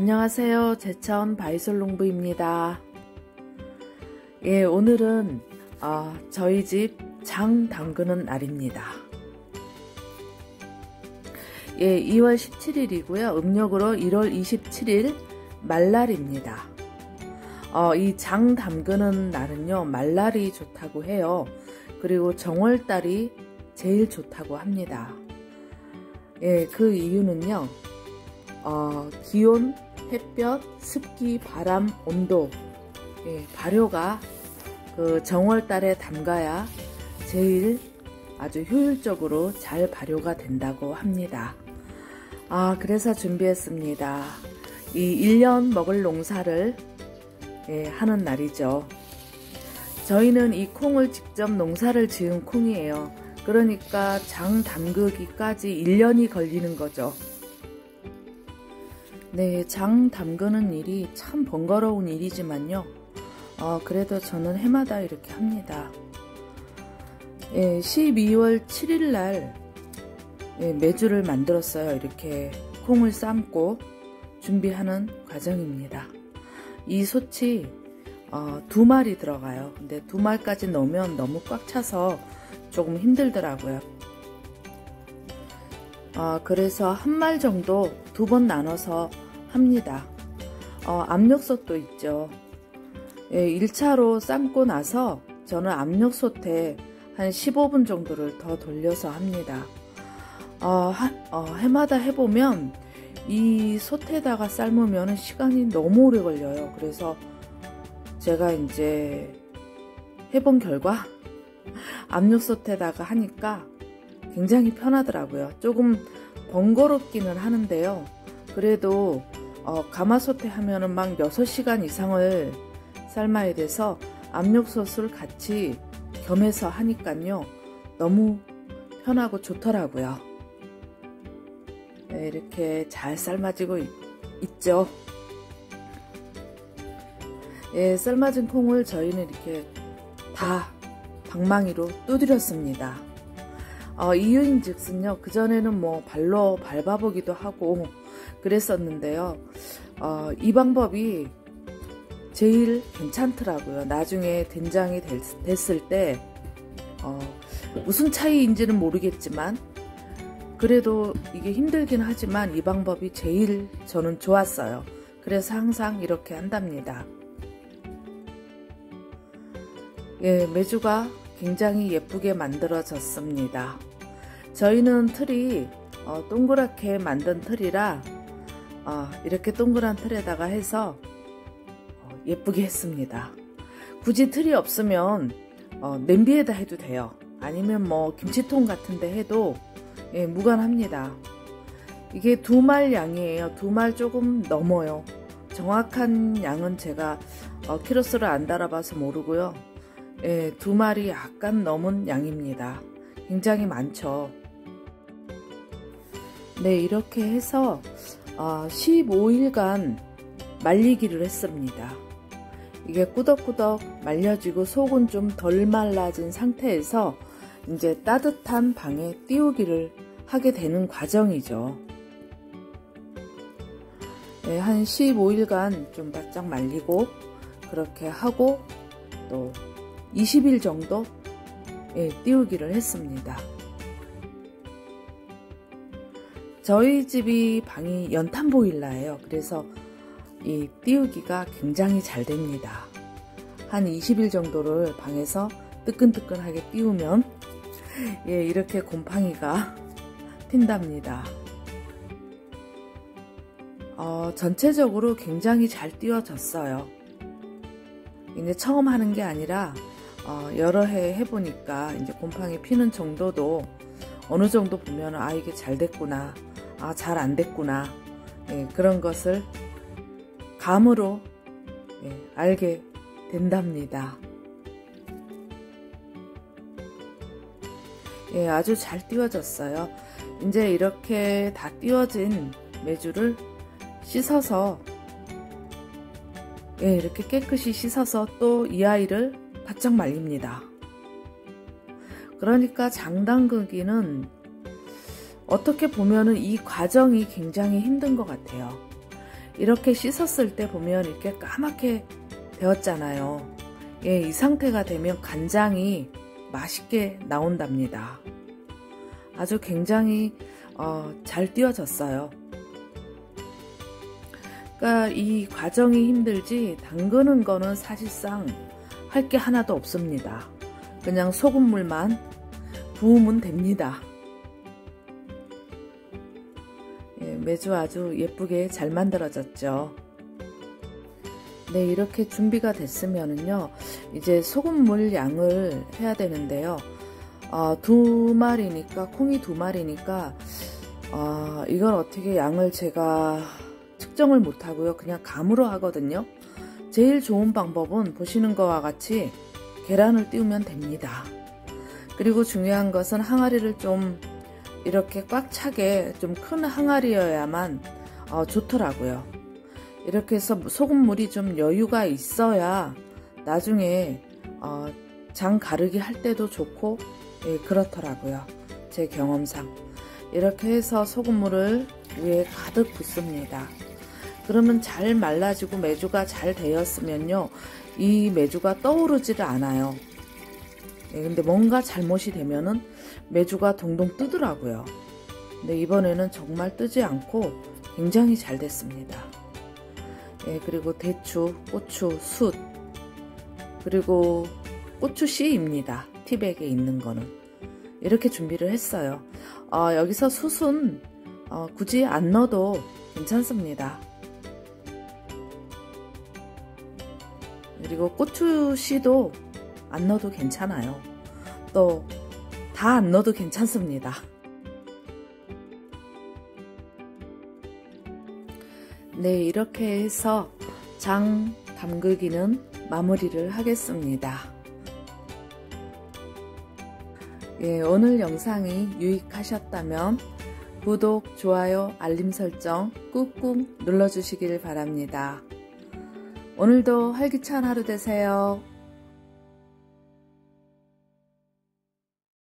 안녕하세요. 제천 바이솔농부입니다. 예, 오늘은 어, 저희 집 장 담그는 날입니다. 예, 2월 17일이고요. 음력으로 1월 27일 말날입니다. 어, 이 장 담그는 날은요, 말날이 좋다고 해요. 그리고 정월달이 제일 좋다고 합니다. 예, 그 이유는요, 어, 기온, 햇볕, 습기, 바람, 온도, 예, 발효가 그 정월달에 담가야 제일 아주 효율적으로 잘 발효가 된다고 합니다. 아, 그래서 준비했습니다. 이 1년 먹을 농사를 예, 하는 날이죠. 저희는 이 콩을 직접 농사를 지은 콩이에요. 그러니까 장 담그기까지 1년이 걸리는 거죠. 네, 장 담그는 일이 참 번거로운 일이지만요. 어, 그래도 저는 해마다 이렇게 합니다. 예, 12월 7일 날 예, 매주를 만들었어요. 이렇게 콩을 삶고 준비하는 과정입니다. 이 솥이 어, 두 마리 들어가요. 근데 두 마리까지 넣으면 너무 꽉 차서 조금 힘들더라고요. 어, 그래서 한 말 정도 두 번 나눠서 합니다. 어, 압력솥도 있죠. 예, 1차로 삶고 나서 저는 압력솥에 한 15분 정도를 더 돌려서 합니다. 어, 하, 어, 해마다 해보면 이 솥에다가 삶으면 시간이 너무 오래 걸려요. 그래서 제가 이제 해본 결과 압력솥에다가 하니까 굉장히 편하더라고요. 조금 번거롭기는 하는데요. 그래도 어, 가마솥에 하면은 막 6시간 이상을 삶아야 돼서 압력솥을 같이 겸해서 하니까요. 너무 편하고 좋더라고요. 네, 이렇게 잘 삶아지고 있, 죠 예, 삶아진 콩을 저희는 이렇게 다 방망이로 두드렸습니다. 어, 이유인 즉슨요, 그전에는 뭐 발로 밟아보기도 하고 그랬었는데요. 어, 이 방법이 제일 괜찮더라고요. 나중에 된장이 됐, 을때 어, 무슨 차이인지는 모르겠지만 그래도 이게 힘들긴 하지만 이 방법이 제일 저는 좋았어요. 그래서 항상 이렇게 한답니다. 예, 메주가 굉장히 예쁘게 만들어졌습니다. 저희는 틀이 어, 동그랗게 만든 틀이라 어, 이렇게 동그란 틀에다가 해서 어, 예쁘게 했습니다. 굳이 틀이 없으면 어, 냄비에다 해도 돼요. 아니면 뭐 김치통 같은데 해도 예, 무관합니다. 이게 두 말 양이에요. 두 말 조금 넘어요. 정확한 양은 제가 어, 키로수를 안 달아봐서 모르고요. 예, 두 마리 약간 넘은 양입니다. 굉장히 많죠. 네, 이렇게 해서 어, 15일간 말리기를 했습니다. 이게 꾸덕꾸덕 말려지고 속은 좀 덜 말라진 상태에서 이제 따뜻한 방에 띄우기를 하게 되는 과정이죠. 네, 한 15일간 좀 바짝 말리고 그렇게 하고 또 20일 정도 예, 띄우기를 했습니다. 저희 집이 방이 연탄 보일러예요. 그래서 이 띄우기가 굉장히 잘 됩니다. 한 20일 정도를 방에서 뜨끈뜨끈하게 띄우면 예, 이렇게 곰팡이가 핀답니다. 어, 전체적으로 굉장히 잘 띄워졌어요. 이제 처음 하는 게 아니라 어, 여러 해 해보니까 이제 곰팡이 피는 정도도 어느 정도 보면 아 이게 잘 됐구나 아 잘 안 됐구나 예, 그런 것을 감으로 예, 알게 된답니다. 예, 아주 잘 띄워졌어요. 이제 이렇게 다 띄워진 메주를 씻어서 예, 이렇게 깨끗이 씻어서 또 이 아이를 바짝 말립니다. 그러니까 장담그기는 어떻게 보면은 이 과정이 굉장히 힘든 것 같아요. 이렇게 씻었을 때 보면 이렇게 까맣게 되었잖아요. 예, 이 상태가 되면 간장이 맛있게 나온답니다. 아주 굉장히 어, 잘 띄워졌어요. 그러니까 이 과정이 힘들지 담그는 거는 사실상 할 게 하나도 없습니다. 그냥 소금물만 부으면 됩니다. 매주 아주 예쁘게 잘 만들어졌죠. 네, 이렇게 준비가 됐으면은요, 이제 소금물 양을 해야 되는데요. 어, 두 마리니까, 콩이 두 마리니까, 어, 이걸 어떻게 양을 제가 측정을 못하고요. 그냥 감으로 하거든요. 제일 좋은 방법은 보시는 것과 같이 계란을 띄우면 됩니다. 그리고 중요한 것은 항아리를 좀 이렇게 꽉 차게 좀 큰 항아리여야만 어, 좋더라고요. 이렇게 해서 소금물이 좀 여유가 있어야 나중에 어, 장 가르기 할 때도 좋고 예, 그렇더라고요. 제 경험상. 이렇게 해서 소금물을 위에 가득 붓습니다. 그러면 잘 말라지고 메주가 잘 되었으면요. 이 메주가 떠오르지를 않아요. 예, 근데 뭔가 잘못이 되면은 메주가 동동 뜨더라고요. 근데 이번에는 정말 뜨지 않고 굉장히 잘 됐습니다. 예, 그리고 대추, 고추, 숯, 그리고 고추 씨입니다. 티백에 있는 거는. 이렇게 준비를 했어요. 어, 여기서 숯은 어, 굳이 안 넣어도 괜찮습니다. 그리고 고추 씨도 안 넣어도 괜찮아요. 또 다 안 넣어도 괜찮습니다. 네, 이렇게 해서 장 담그기는 마무리를 하겠습니다. 예, 오늘 영상이 유익하셨다면 구독, 좋아요, 알림 설정 꾹꾹 눌러주시길 바랍니다. 오늘도 활기찬 하루 되세요.